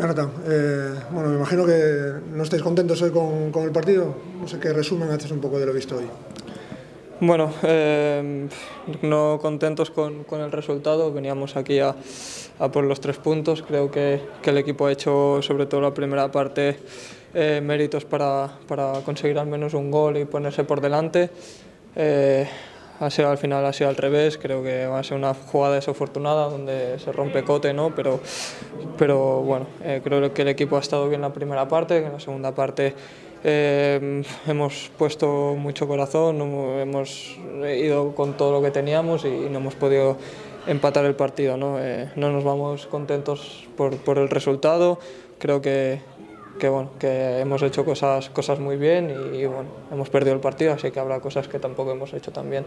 Jonathan, eh, bueno, me imagino que no estáis contentos hoy con, el partido. No sé qué resumen haces un poco de lo visto hoy. Bueno, eh, no contentos con, el resultado. Veníamos aquí a, por los tres puntos. Creo que, el equipo ha hecho, sobre todo la primera parte, eh, méritos para, para, conseguir al menos un gol y ponerse por delante. Eh, ha sido al final ha sido al revés, creo que va a ser una jugada desafortunada donde se rompe Cote, ¿no? pero, pero bueno, eh, creo que el equipo ha estado bien en la primera parte, en la segunda parte eh, hemos puesto mucho corazón, hemos ido con todo lo que teníamos y no hemos podido empatar el partido. No, eh, no nos vamos contentos por, por el resultado, creo que, que, bueno, que hemos hecho cosas, cosas muy bien y, y, bueno, hemos perdido el partido, así que habrá cosas que tampoco hemos hecho tan bien.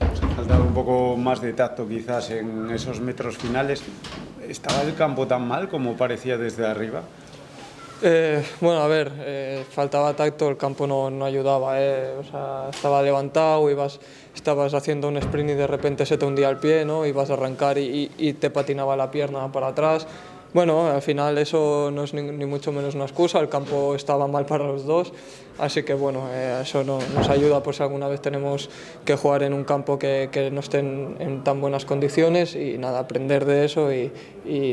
Nos ha faltado un poco más de tacto quizás en esos metros finales. ¿Estaba el campo tan mal como parecía desde arriba? Eh, bueno, a ver, eh, faltaba tacto, el campo no, no ayudaba, eh, o sea, estaba levantado, ibas, estabas haciendo un sprint y de repente se te hundía el pie, ¿no? ibas a arrancar y, y, y te patinaba la pierna para atrás. Bueno, al final eso no es ni, mucho menos una excusa, el campo estaba mal para los dos, así que bueno, eh, eso no, nos ayuda por si alguna vez tenemos que jugar en un campo que, no esté en, tan buenas condiciones y nada, aprender de eso y,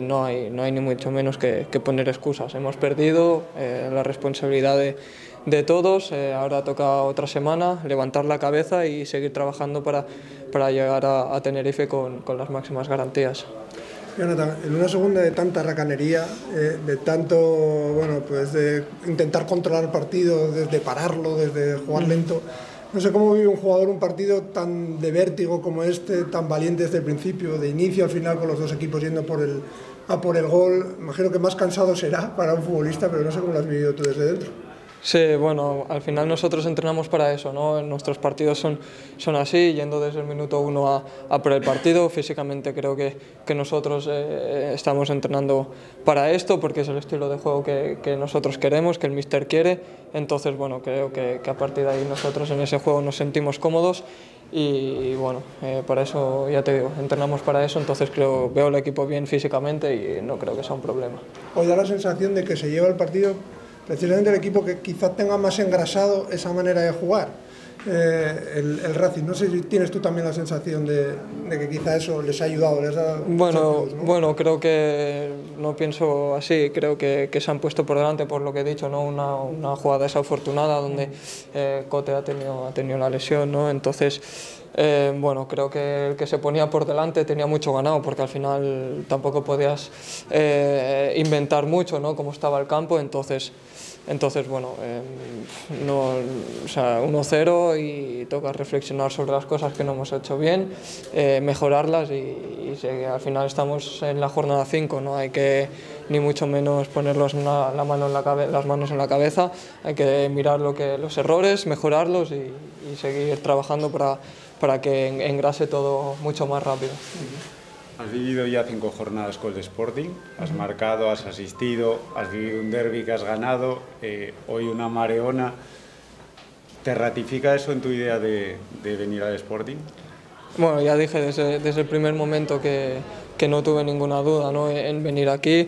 no, hay, no hay ni mucho menos que, poner excusas. Hemos perdido eh, la responsabilidad de, de todos, eh, ahora toca otra semana levantar la cabeza y seguir trabajando para, para llegar a, a Tenerife con, con las máximas garantías. Jonathan, en una segunda de tanta racanería, eh, de tanto, bueno, pues de intentar controlar el partido, desde pararlo, desde jugar lento, no sé cómo vive un jugador un partido tan de vértigo como este, tan valiente desde el principio, de inicio al final con los dos equipos yendo por el, a por el gol. Imagino que más cansado será para un futbolista, pero no sé cómo lo has vivido tú desde dentro. Sí, bueno, al final nosotros entrenamos para eso, ¿no? Nuestros partidos son, son así, yendo desde el minuto uno a, a por el partido. Físicamente creo que, que nosotros eh, estamos entrenando para esto, porque es el estilo de juego que, que nosotros queremos, que el míster quiere. Entonces, bueno, creo que, que, a partir de ahí nosotros en ese juego nos sentimos cómodos y, bueno, eh, para eso, ya te digo, entrenamos para eso, entonces creo, veo el equipo bien físicamente y no creo que sea un problema. Hoy da la sensación de que se lleva el partido precisamente el equipo que quizás tenga más engrasado esa manera de jugar. Eh, el, el, Racing, no sé si tienes tú también la sensación de, de que quizá eso les ha ayudado, les ha bueno, ¿no? bueno, creo que no pienso así, creo que, que, se han puesto por delante por lo que he dicho, ¿no? una, una jugada desafortunada donde eh, Cote ha tenido, ha tenido la lesión, ¿no? entonces eh, bueno, creo que el que se ponía por delante tenía mucho ganado porque al final tampoco podías eh, inventar mucho, ¿no? Como estaba el campo, entonces, entonces bueno, eh, o sea, 1-0 y toca reflexionar sobre las cosas que no hemos hecho bien, eh, mejorarlas y, y si al final estamos en la jornada 5, no hay que ni mucho menos ponerlos la, la mano en la las manos en la cabeza, hay que mirar lo que, los errores, mejorarlos y, y seguir trabajando para para que engrase todo mucho más rápido. Has vivido ya cinco jornadas con el Sporting, has marcado, has asistido, has vivido un derby que has ganado, eh, hoy una mareona. ¿Te ratifica eso en tu idea de, de venir al Sporting? Bueno, ya dije desde, desde el primer momento que, que, no tuve ninguna duda ¿no? en venir aquí.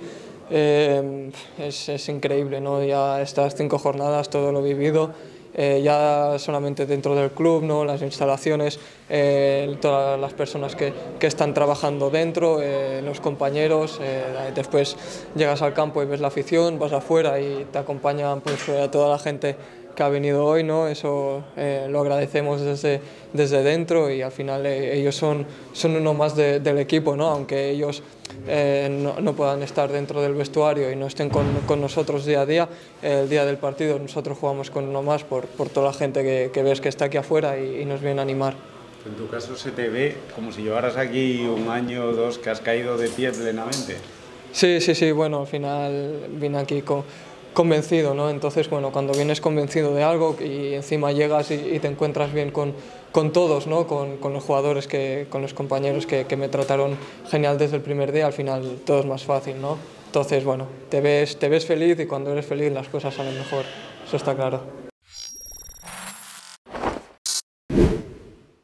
Eh, es, es, increíble, ¿no? ya estas cinco jornadas, todo lo vivido eh, ya solamente dentro del club, ¿no? las instalaciones, eh, todas las personas que, que, están trabajando dentro, eh, los compañeros, eh, después llegas al campo y ves la afición, vas afuera y te acompañan pues, a toda la gente que ha venido hoy, ¿no? eso eh, lo agradecemos desde, desde dentro y al final eh, ellos son, son uno más de, del equipo, ¿no? aunque ellos eh, no, no, puedan estar dentro del vestuario y no estén con, con, nosotros día a día, el día del partido nosotros jugamos con uno más por, por toda la gente que, que, ves que está aquí afuera y, y, nos viene a animar. En tu caso se te ve como si llevaras aquí un año o dos que has caído de pie plenamente. Sí, sí, sí, bueno, al final vine aquí con convencido, ¿no? Entonces, bueno, cuando vienes convencido de algo y encima llegas y, te encuentras bien con, con todos, ¿no? Con, con, los jugadores, que, con los compañeros que, que, me trataron genial desde el primer día, al final todo es más fácil, ¿no? Entonces, bueno, te ves, te ves feliz y cuando eres feliz las cosas salen mejor, eso está claro.